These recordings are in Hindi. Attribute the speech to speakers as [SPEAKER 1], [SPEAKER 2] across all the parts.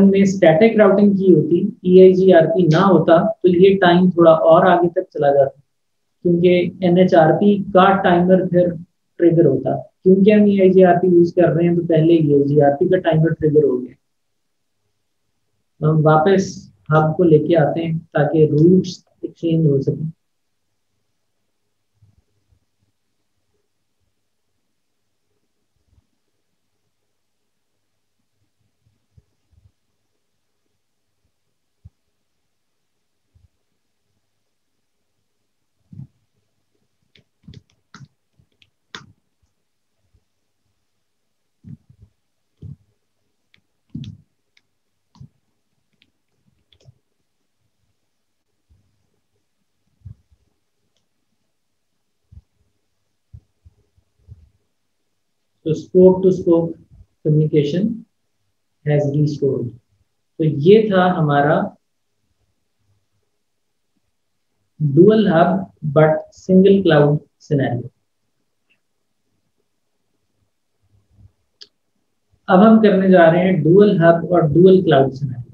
[SPEAKER 1] हमने स्टैटिक राउटिंग की होती ई आई जी आर पी ना होता तो ये टाइम थोड़ा और आगे तक चला जाता। क्योंकि एन एच आर पी का टाइमर फिर ट्रिगर होता। क्योंकि हम E I G R P use कर रहे हैं तो पहले ई पी का टाइमर ट्रिगर हो गया। हम वापस हब को लेके आते हैं ताकि रूट्स एक्सचेंज हो सके। तो spoke to spoke communication has restored तो ये था हमारा dual hub but single cloud scenario अब हम करने जा रहे हैं डुअल हब और डुअल क्लाउड सिनेरियो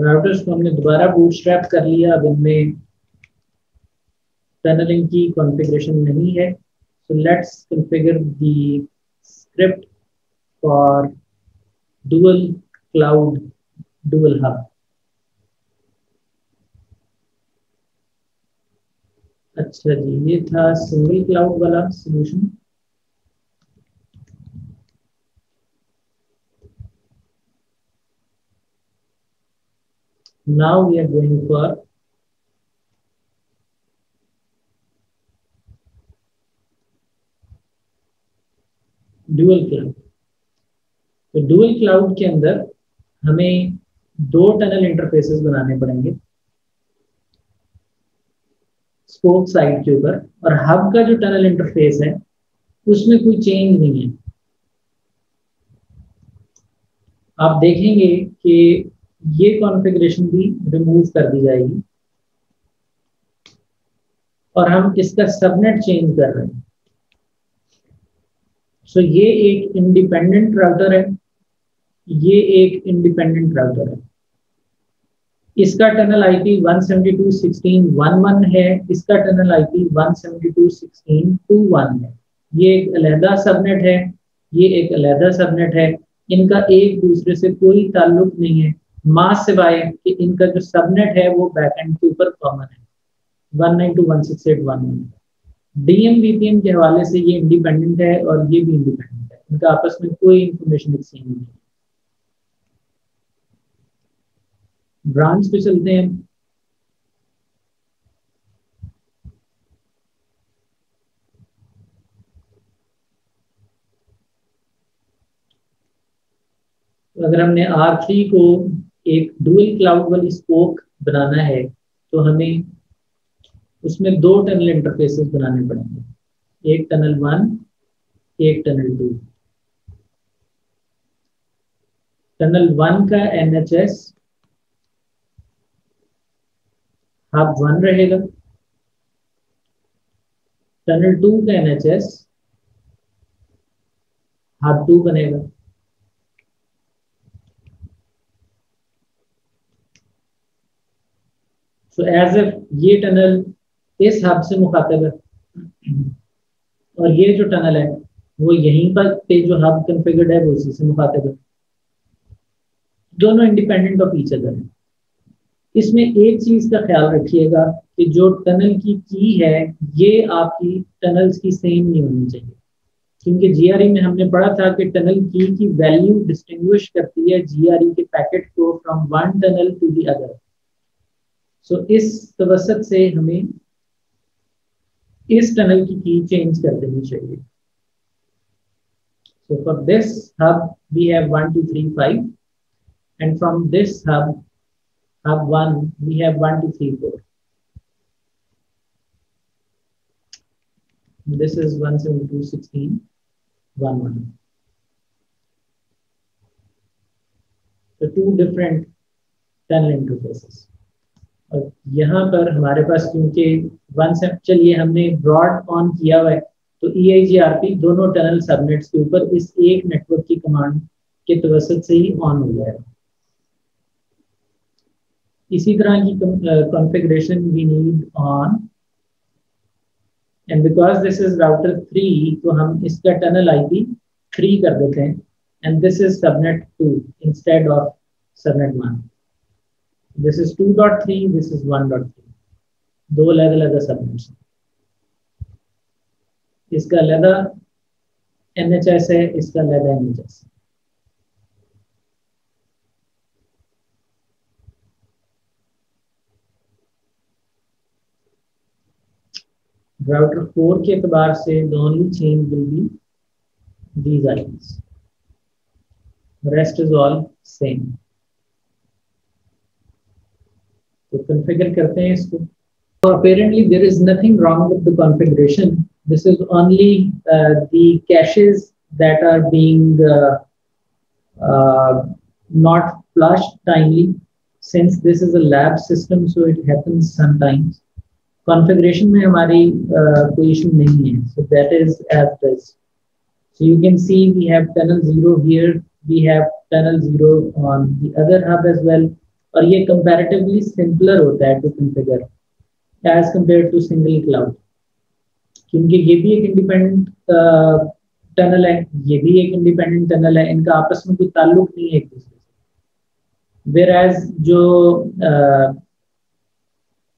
[SPEAKER 1] राउटर्स को हमने दोबारा बूटस्ट्रैप कर लिया। अब इनमें टनलिंग की कॉन्फ़िगरेशन नहीं है। So let's configure the script for dual cloud dual hub अच्छा जी, ये था सिंगल क्लाउड वाला solution now we are going for dual cloud तो डुअल क्लाउड के अंदर हमें दो टनल इंटरफेसेस बनाने पड़ेंगे। स्पोक साइड के ऊपर। और हब का जो टनल इंटरफेस है, उसमें कोई चेंज नहीं है। आप देखेंगे कि ये कॉन्फ़िगरेशन भी रिमूव कर दी जाएगी। और हम इसका सबनेट चेंज कर रहे हैं। सो so, ये एक इंडिपेंडेंट राउटर है। ये एक इंडिपेंडेंट राउटर है। इसका टनल आईपी 172.16.11 है। इसका टनल आईपी 172.16.21 है। ये एक अलहदा सबनेट है। ये एक अलहदा सबनेट है। इनका एक दूसरे से कोई ताल्लुक नहीं है। माँ सिवाय कि इनका जो सबनेट है वो बैकएंड के ऊपर कॉमन है। One nine two one six eight one one DMVPN के हवाले से ये इंडिपेंडेंट है और ये भी इंडिपेंडेंट है। इनका आपस में कोई इंफॉर्मेशन एक्सचेंज नहीं है। ब्रांच पे चलते हैं। अगर हमने आर थ्री को एक डुअल क्लाउड वाली स्पोक बनाना है तो हमें उसमें दो टनल इंटरफेसेस बनाने पड़ेंगे। एक टनल वन एक टनल टू टनल वन का एनएचएस हब वन रहेगा। टनल टू का एनएचएस हब टू बनेगा। सो एज ए ये टनल इस हब से मुखातब है। और ये जो टनल है, वो यहीं पर पे जो हब कन्फिगर्ड है, वो उसी से मुखातब है। दोनों इंडिपेंडेंट ऑफ़ ईच अदर है। इसमें एक चीज़ का ख्याल रखिएगा कि जो टनल की की है, ये आपकी टनल्स की सेम नहीं होनी चाहिए। क्योंकि जीआरई e में हमने पढ़ा था कि टनल की की वैल्यू डिस्टिंग्विश करती है जीआरई e के पैकेट को from one tunnel to the other so इस तवसत से हमें इस टनल की की चेंज कर देनी चाहिए। So for this hub we have one two three five and from this hub hub one we have one two three four this is 172.16 1 1 so, two different tunnel interfaces और यहाँ पर हमारे पास क्योंकि वन से चलिए हमने ब्रॉड ऑन किया हुआ है तो E I G R P दोनों टनल सबनेट्स के ऊपर इस एक नेटवर्क की कमांड के तवसत से ही ऑन हो जाएगा इसी तरह की configuration we need on and because this is router three तो हम इसका टनल आईपी थ्री कर देते हैं and this is subnet two instead of subnet one this is two dot three this is one dot three दो अलग अलग सबनेट्स इसका अलग एन एच एस है, इसका अलग एन एच एस router 4 के एतबार से only change will be these items. Rest is all तो configure करते हैं इसको so apparently there is nothing wrong with the configuration this is only uh, the caches that are being uh, uh, not flushed timely since this is a lab system so it happens sometimes configuration में हमारी uh, कोई इशू नहीं है so that is as this so you can see we have tunnel 0 here we have tunnel 0 on the other hub as well और ये comparatively simpler होता है to configure as compared to single cloud. क्योंकि ये भी एक इंडिपेंडेंट टनल uh, है ये भी एक इंडिपेंडेंट टनल है इनका आपस में कोई ताल्लुक नहीं है एक दूसरे से। वेर एज जो uh,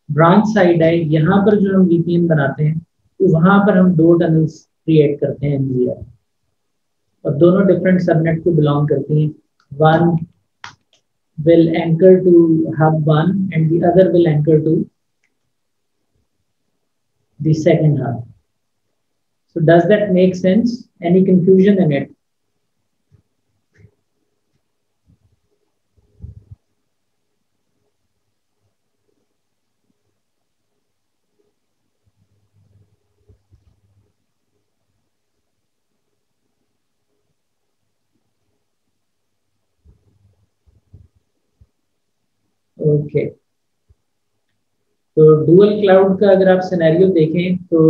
[SPEAKER 1] ब्रांच साइड है यहाँ पर जो हम वीपीएन बनाते हैं तो वहाँ पर हम दो टनल्स क्रिएट करते हैं एनजीआर और दोनों डिफरेंट सबनेट को बिलोंग करती हैं। One will anchor to hub 1 and the other will anchor to the second hub. So does that make sense? Any confusion in it? Okay तो डुअल क्लाउड का अगर आप सिनेरियो देखें तो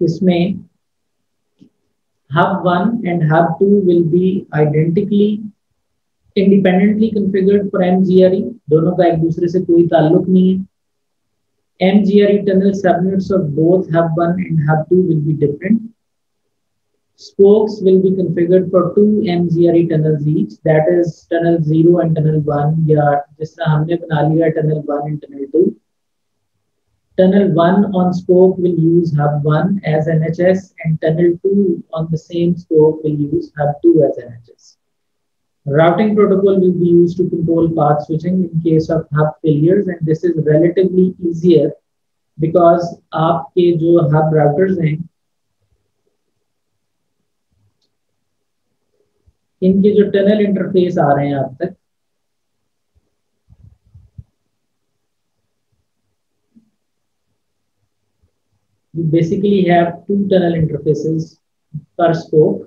[SPEAKER 1] इसमें hub one and hub two will be identically independently configured for MGRE दोनों का एक दूसरे से कोई ताल्लुक नहीं है। MGRE tunnel subnets of both hub one and hub two will be different Spokes will be configured for two MGRE tunnels each, that is tunnel 0 and tunnel 1 या जिस तरह हमने बना लिया tunnel 1 and tunnel 2. Tunnel 1 on spoke will use hub 1 as NHS and tunnel 2 on the same spoke will use hub 2 as NHS. Routing protocol will be used to control path switching in case of hub failures and this is relatively easier because आपके जो hub routers हैं इनके जो टनल इंटरफेस आ रहे हैं आप तक। Basically have two tunnel interfaces पर स्कोप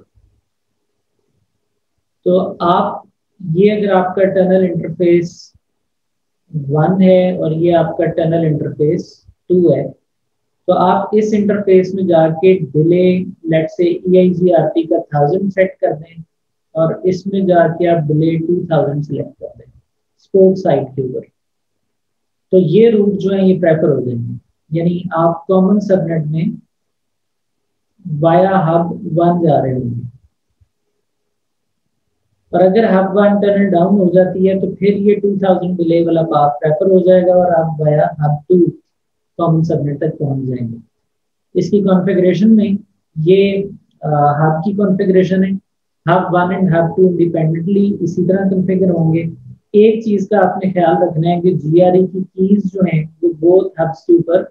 [SPEAKER 1] तो आप, ये अगर आपका टनल इंटरफेस वन है और ये आपका टनल इंटरफेस टू है तो आप इस इंटरफेस में जाके delay let say E I G R T का थाउज़ेंड सेट कर दें। और इसमें जाके आप डिले टू थाउज़ेंड सिलेक्ट कर दें स्पोर्ट साइट के ऊपर। तो ये रूट जो है, ये प्रेफर हो जाएँगे। यानी आप कॉमन सबनेट में वाया हब वन जा रहे होंगे। और अगर हब वन टनल डाउन हो जाती है तो फिर ये 2000 डिले वाला पाथ प्रेफर हो जाएगा और आप via hub two common subnet तक पहुँच जाएँगे। इसकी कॉन्फ़िगरेशन में ये हब की कॉन्फ़िगरेशन है। Hub one and hub two independently इसी तरह कॉन्फ़िगर होंगे। एक चीज़ का आपने ख्याल रखना है कि जीआरई की कीज जो है, वो बोथ हब्स के ऊपर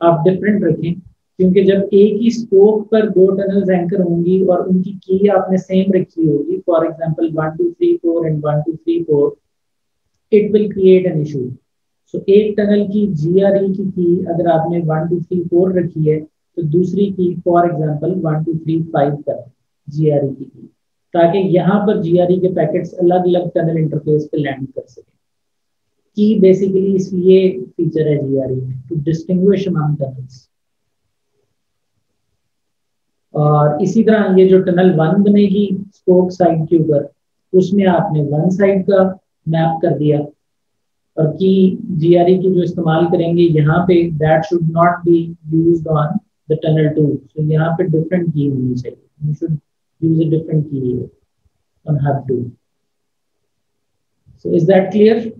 [SPEAKER 1] आप डिफरेंट रखें, क्योंकि जब एक ही स्पोक पर दो टनल्स एंकर होंगी और उनकी की आपने सेम रखी होगी for example one two three four and one two three four it will create an issue so एक टनल की जीआरई की की अगर आपने वन टू थ्री फोर रखी है तो दूसरी की for example one two three five कर जीआरई की की ताकि यहाँ पर जीआरई के पैकेट्स अलग अलग टनल इंटरफेस पे लैंड कर सके। की बेसिकली इसलिए फीचर है जीआरई में टू डिस्टिंग्विश अमंग टनल्स और इसी तरह ये जो टनल वन बनेगी स्पोक साइड के ऊपर, उसमें आपने वन साइड का मैप कर दिया। और की जीआरई की जो इस्तेमाल करेंगे, यहाँ पे that should not be used on the tunnel two यहाँ पे डिफरेंट की होनी चाहिए। use a different key. Don't have to. So is that clear?